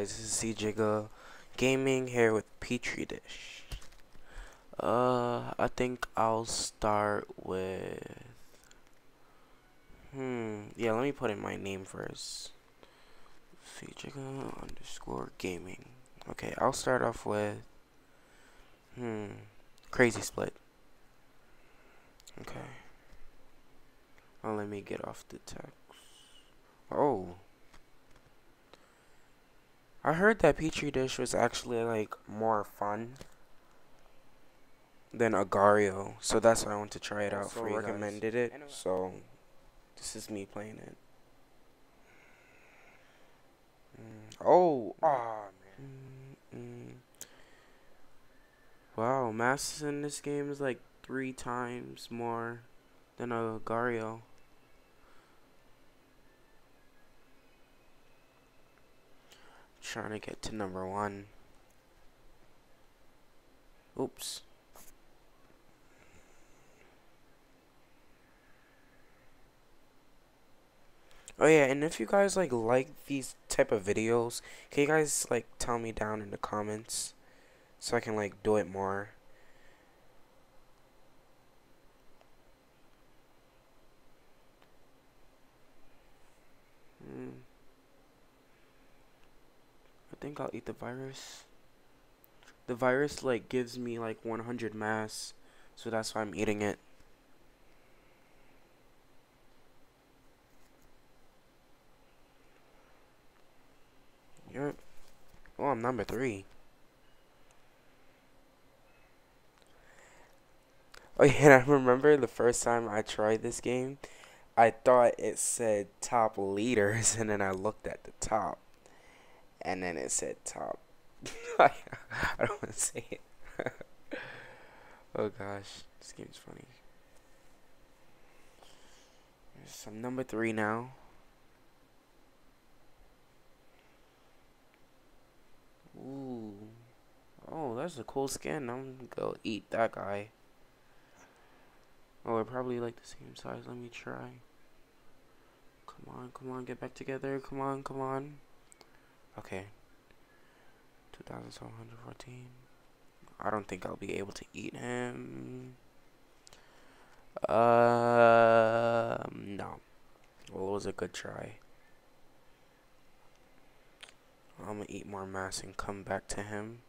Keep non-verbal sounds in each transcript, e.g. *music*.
guys? This is Gaming here with Petri Dish. Uh, I think I'll start with. Hmm. Yeah, let me put in my name first. C underscore gaming. Okay, I'll start off with. Hmm. Crazy split. Okay. Well, let me get off the text. Oh. I heard that Petri Dish was actually like more fun than Agar.io, so that's why I want to try it out. So for you recommended guys. it, so this is me playing it. Mm. Oh, ah, man. Mm, mm. Wow, masks in this game is like three times more than Agar.io. Trying to get to number one. Oops. Oh yeah, and if you guys like like these type of videos, can you guys like tell me down in the comments so I can like do it more? Think I'll eat the virus. The virus like gives me like 100 mass, so that's why I'm eating it. Yep. Oh, I'm number three. Oh *laughs* yeah, I remember the first time I tried this game, I thought it said top leaders, *laughs* and then I looked at the top, and then it said top. *laughs* I don't want to say it. *laughs* oh gosh, this game's funny. Yes, I'm number three now. Ooh. Oh, that's a cool skin. I'm gonna go eat that guy. Oh, we're probably like the same size. Let me try. Come on, come on, get back together. Come on, come on. Okay. 2714. I don't think I'll be able to eat him. Um, no. Well, it was a good try. I'm gonna eat more mass and come back to him.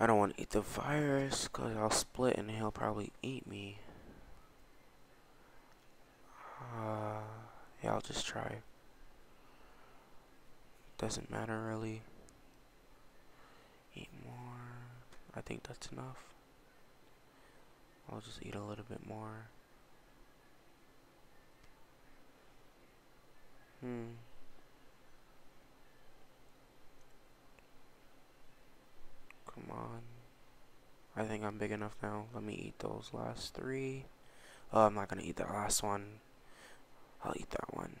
I don't want to eat the virus because I'll split and he'll probably eat me. Uh, yeah, I'll just try. Doesn't matter really. Eat more. I think that's enough. I'll just eat a little bit more. Hmm. Come on. I think I'm big enough now. Let me eat those last three. Oh, I'm not gonna eat the last one. I'll eat that one.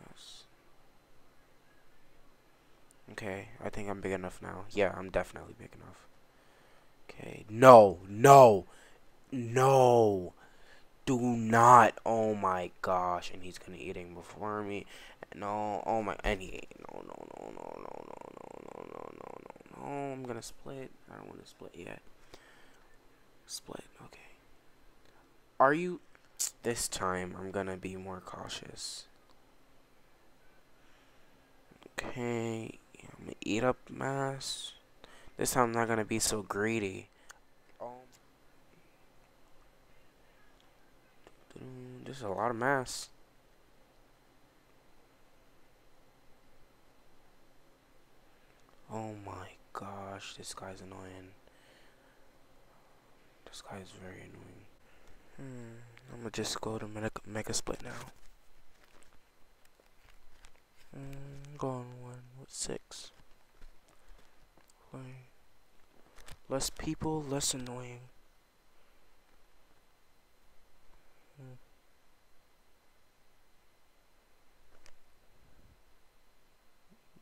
Yes. Okay, I think I'm big enough now. Yeah, I'm definitely big enough. Okay, no, no, no. Do not. Oh my gosh, and he's gonna eat him before me. No, oh my, and he no, no, no, no, no, no, no, no, no, no, no. I'm gonna split. I don't want to split yet. Split. Okay. Are you? This time, I'm gonna be more cautious. Okay, I'm gonna eat up mass. This time, I'm not gonna be so greedy. Um, oh. There's a lot of mass. Oh my gosh, this guy's annoying. This guy is very annoying. Hmm, I'm gonna just go to mega, mega split now. Hmm, going one with six. Less people, less annoying. Hmm.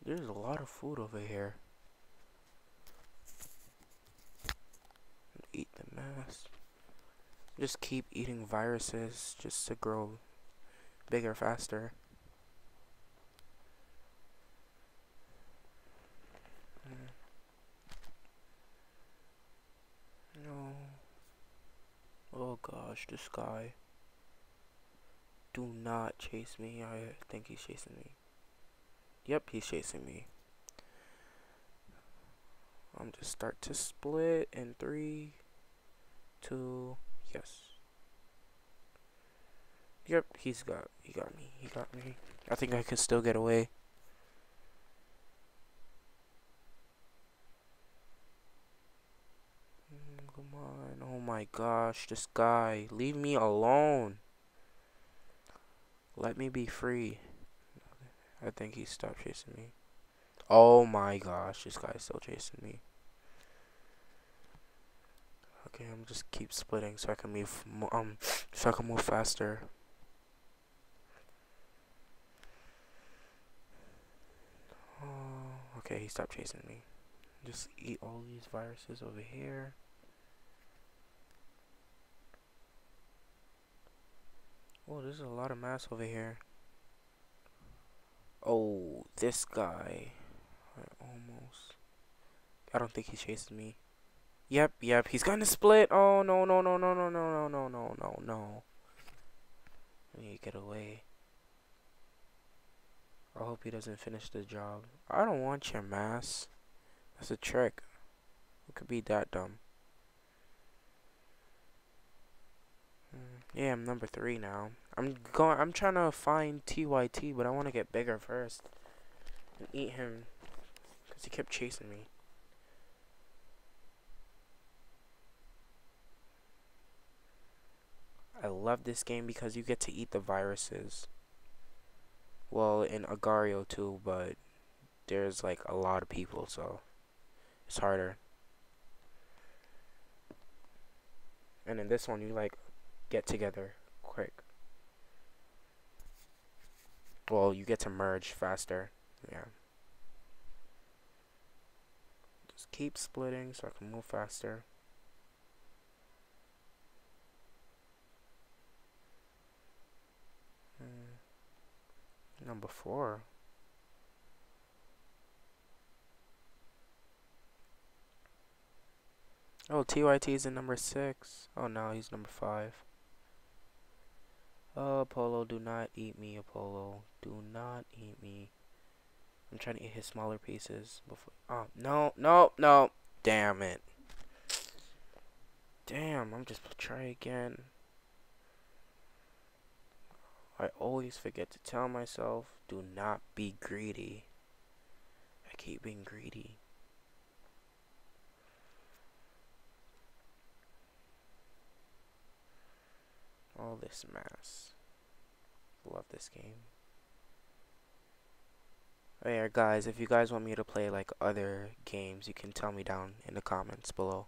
There's a lot of food over here. Eat the mass. Just keep eating viruses just to grow bigger faster. Mm. No. Oh gosh, this guy. Do not chase me. I think he's chasing me. Yep, he's chasing me. I'm just start to split in three, two, yes. Yep, he's got, he got me, he got me. I think I could still get away. Mm, come on, oh my gosh, this guy, leave me alone. Let me be free. I think he stopped chasing me. Oh my gosh, this guy's still chasing me. Okay, I'm just keep splitting so I can move um so I can move faster. Oh, okay, he stopped chasing me. Just eat all these viruses over here. Oh, there's a lot of mass over here. Oh, this guy. I almost. I don't think he's chasing me. Yep, yep, he's gonna split. Oh, no, no, no, no, no, no, no, no, no, no, no. I need get away. I hope he doesn't finish the job. I don't want your mass. That's a trick. Who could be that dumb? Hmm, yeah, I'm number three now. I'm going. I'm trying to find TYT, but I want to get bigger first and eat him because he kept chasing me. I love this game because you get to eat the viruses. Well, in Agar.io too, but there's like a lot of people, so it's harder. And in this one, you like get together quick. Well, you get to merge faster. Yeah. Just keep splitting so I can move faster. Number. Oh, TYT is in number six. Oh no, he's number five. Oh, Apollo, do not eat me, Apollo. Do not eat me. I'm trying to eat his smaller pieces before. Oh, no, no, no. Damn it. Damn, I'm just try again. I always forget to tell myself, do not be greedy. I keep being greedy. All this mass. Love this game. Yeah, guys, if you guys want me to play like other games, you can tell me down in the comments below.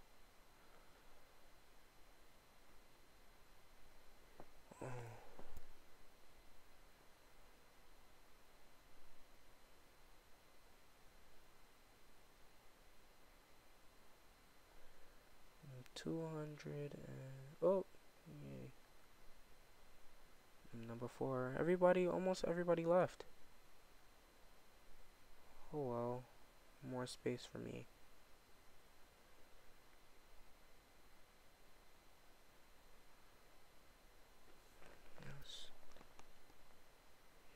Two hundred oh Number four. Everybody, almost everybody left. Oh well. More space for me. Yes.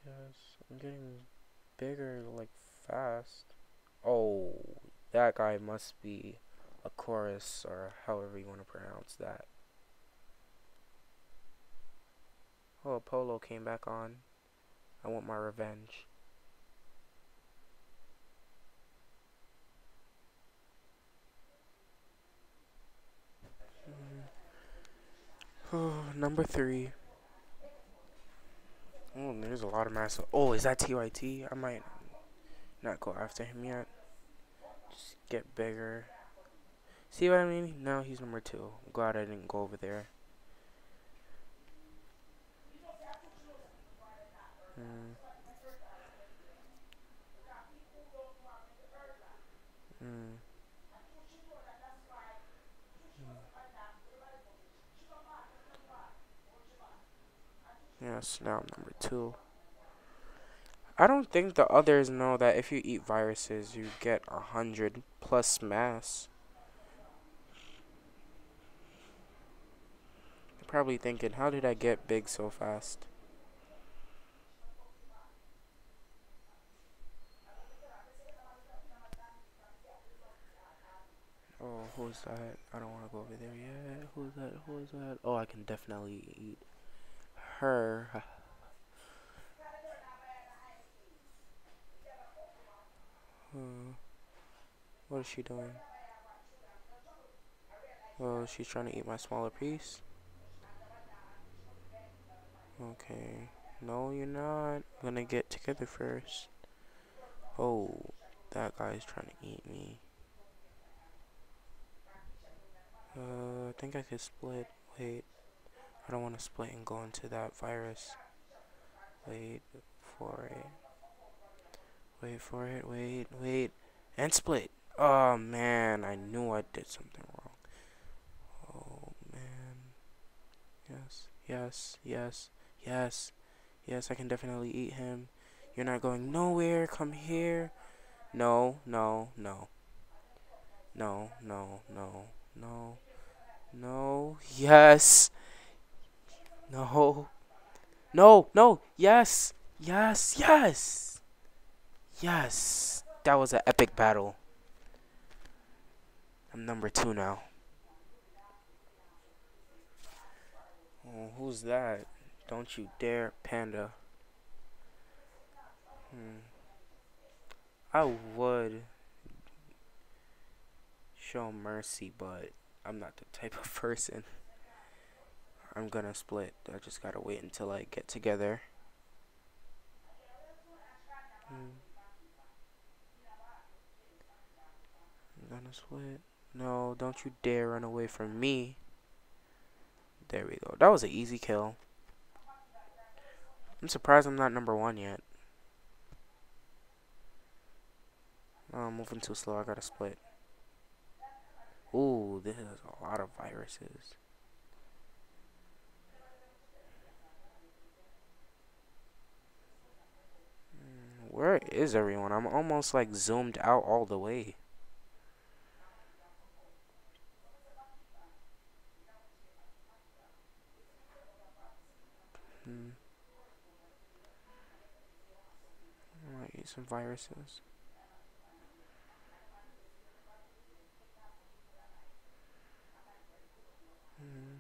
Yes. I'm getting bigger, like, fast. Oh, that guy must be a chorus, or however you want to pronounce that. Oh, Apollo came back on. I want my revenge. Hmm. Oh, number three. Oh, there's a lot of mass. Oh, is that TYT? I might not go after him yet. Just get bigger. See what I mean? Now he's number two. I'm glad I didn't go over there. Mm. Mm. Yes, now number two. I don't think the others know that if you eat viruses, you get a hundred plus mass. Probably thinking, how did I get big so fast? Oh, who's that? I don't want to go over there yet. Who's that? Who's that? Oh, I can definitely eat her. Hmm. What is she doing? Oh, she's trying to eat my smaller piece. Okay. No, you're not. I'm gonna get together first. Oh, that guy's trying to eat me. Uh, I think I could split. Wait. I don't want to split and go into that virus. Wait for it. Wait for it. Wait, wait. And split. Oh, man. I knew I did something wrong. Oh, man. Yes, yes, yes, yes. Yes, I can definitely eat him. You're not going nowhere. Come here. No, no, no. No, no, no, no. No. Yes. No. No, no. Yes. Yes, yes. Yes. That was an epic battle. I'm number two now. Oh, who's that? Don't you dare, Panda. Hmm. I would show mercy, but I'm not the type of person. I'm gonna split. I just gotta wait until I get together. Hmm. I'm gonna split. No, don't you dare run away from me. There we go. That was an easy kill. I'm surprised I'm not number one yet. Oh, I'm moving too slow. I gotta split. Ooh, this is a lot of viruses. Hmm, where is everyone? I'm almost like zoomed out all the way. Hmm. Some viruses. Hmm.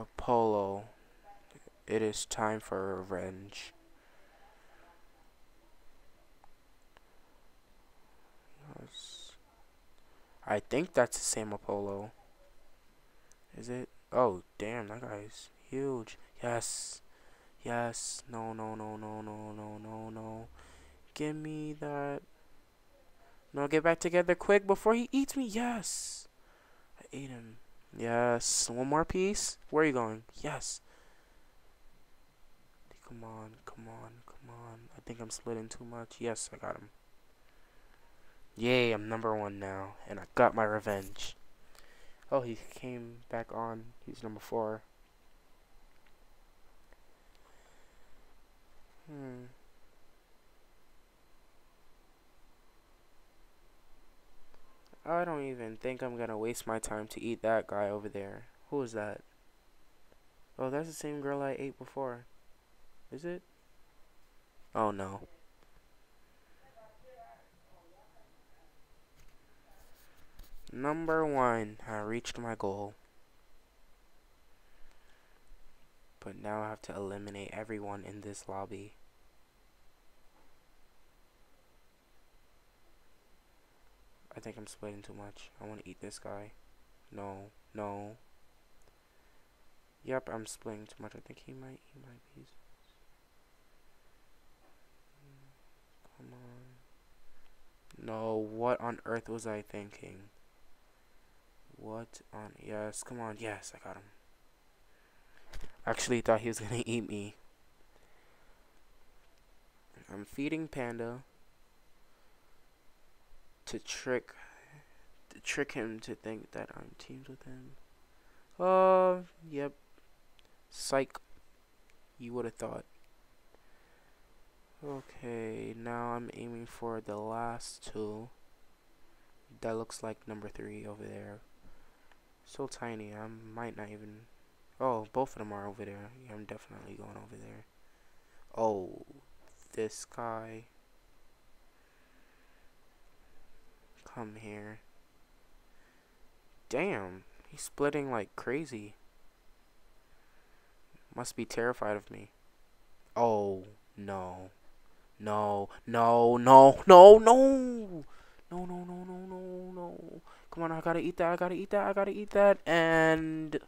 Apollo. It is time for revenge. I think that's the same Apollo. Is it? Oh, damn, that guy's huge. Yes. Yes. No, no, no, no, no, no, no, no. Give me that. No, get back together quick before he eats me. Yes. I ate him. Yes. One more piece. Where are you going? Yes. Come on, come on, come on. I think I'm splitting too much. Yes, I got him. Yay, I'm number one now. And I got my revenge. Oh, he came back on. He's number four. Hmm. I don't even think I'm gonna waste my time to eat that guy over there. Who is that? Oh, that's the same girl I ate before. Is it? Oh no. Number one, I reached my goal. But now I have to eliminate everyone in this lobby. I think I'm splitting too much. I want to eat this guy. No, no. Yep, I'm splitting too much. I think he might eat my piece. Come on. No, what on earth was I thinking? What on... Yes, come on. Yes, I got him. Actually thought he was going to eat me. I'm feeding Panda to trick to trick him to think that I'm teamed with him. Uh, yep. Psych. You would have thought. Okay, now I'm aiming for the last two. That looks like number three over there. So tiny, I might not even... Oh, both of them are over there. Yeah, I'm definitely going over there. Oh, this guy. Come here. Damn, he's splitting like crazy. Must be terrified of me. Oh, no. No, no, no, no, no. No, no, no, no, no, no. Come on, I gotta eat that, I gotta eat that, I gotta eat that. And...